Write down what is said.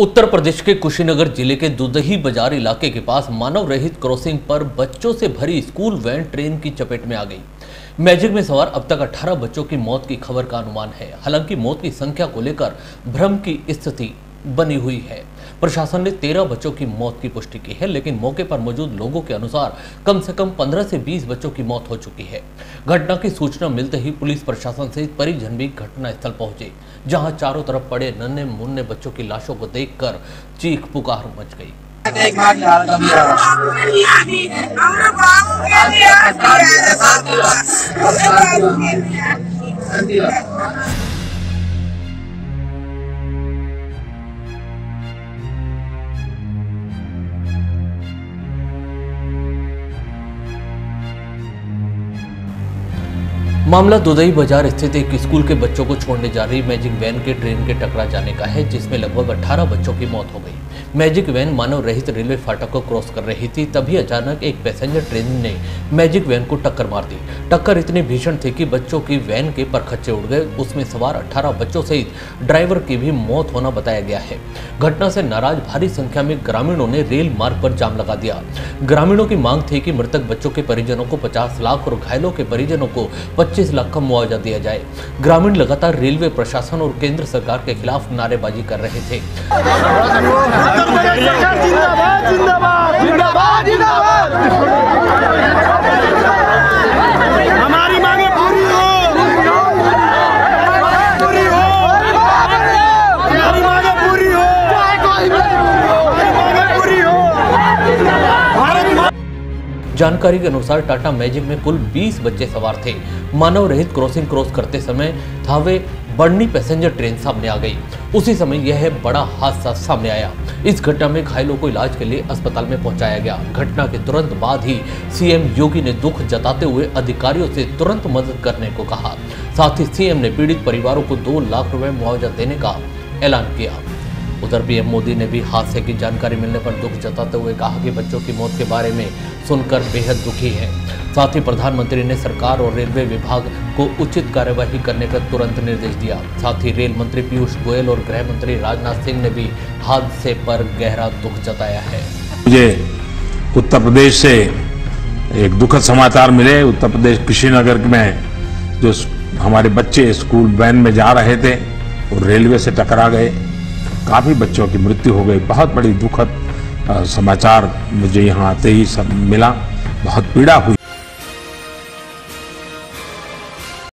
उत्तर प्रदेश के कुशीनगर ज़िले के दुदही बाज़ार इलाके के पास मानव रहित क्रॉसिंग पर बच्चों से भरी स्कूल वैन ट्रेन की चपेट में आ गई। मैजिक में सवार अब तक 18 बच्चों की मौत की खबर का अनुमान है। हालाँकि मौत की संख्या को लेकर भ्रम की स्थिति बनी हुई है। प्रशासन ने 13 बच्चों की मौत की पुष्टि की है, लेकिन मौके पर मौजूद लोगों के अनुसार कम से कम 15 से 20 बच्चों की मौत हो चुकी है। घटना की सूचना मिलते ही पुलिस प्रशासन सहित परिजन भी घटना स्थल पहुँचे, जहाँ चारों तरफ़ पड़े नन्हे मुन्ने बच्चों की लाशों को देखकर चीख पुकार मच गई। मामला दुदई बाज़ार स्थित एक स्कूल के बच्चों को छोड़ने जा रही मैजिक वैन के ट्रेन के टकरा जाने का है, जिसमें लगभग 18 बच्चों की मौत हो गई। मैजिक वैन मानव रहित रेलवे फाटक को क्रॉस कर रही थी, तभी अचानक एक पैसेंजर ट्रेन ने मैजिक वैन को टक्कर मार दी। टक्कर इतनी भीषण थी कि बच्चों की वैन के परखच्चे उड़ गए। उसमें सवार 18 बच्चों सहित ड्राइवर की भी मौत होना बताया गया है। घटना से नाराज़ भारी संख्या में ग्रामीणों ने रेल मार्ग पर जाम लगा दिया। ग्रामीणों की मांग थी कि मृतक बच्चों के परिजनों को 50 लाख और घायलों के परिजनों को 25 लाख का मुआवजा दिया जाए। ग्रामीण लगातार रेलवे प्रशासन और केंद्र सरकार के खिलाफ नारेबाजी कर रहे थे। जानकारी के अनुसार टाटा मैजिक में कुल 20 बच्चे सवार थे। मानव रहित क्रॉसिंग क्रॉस करते समय थावे बढ़नी पैसेंजर ट्रेन सामने आ गई। उसी समय यह बड़ा हादसा सामने आया। इस घटना में घायलों को इलाज के लिए अस्पताल में पहुँचाया गया। घटना के तुरंत बाद ही सीएम योगी ने दुख जताते हुए अधिकारियों से तुरंत मदद करने को कहा। साथ ही सीएम ने पीड़ित परिवारों को दो लाख रुपए मुआवजा देने का ऐलान किया। उधर पीएम मोदी ने भी हादसे की जानकारी मिलने पर दुख जताते हुए कहा कि बच्चों की मौत के बारे में सुनकर बेहद दुखी है। साथ ही प्रधानमंत्री ने सरकार और रेलवे विभाग को उचित कार्यवाही करने का तुरंत निर्देश दिया। साथ ही रेल मंत्री पीयूष गोयल और गृह मंत्री राजनाथ सिंह ने भी हादसे पर गहरा दुख जताया है। मुझे उत्तर प्रदेश से एक दुखद समाचार मिले। उत्तर प्रदेश कुशीनगर में जो हमारे बच्चे स्कूल वैन में जा रहे थे और रेलवे से टकरा गए। काफ़ी बच्चों की मृत्यु हो गई। बहुत बड़ी दुखद समाचार मुझे यहाँ आते ही सब मिला। बहुत पीड़ा हुई।